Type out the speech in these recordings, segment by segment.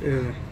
Yeah.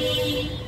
Thank you.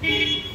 Beep.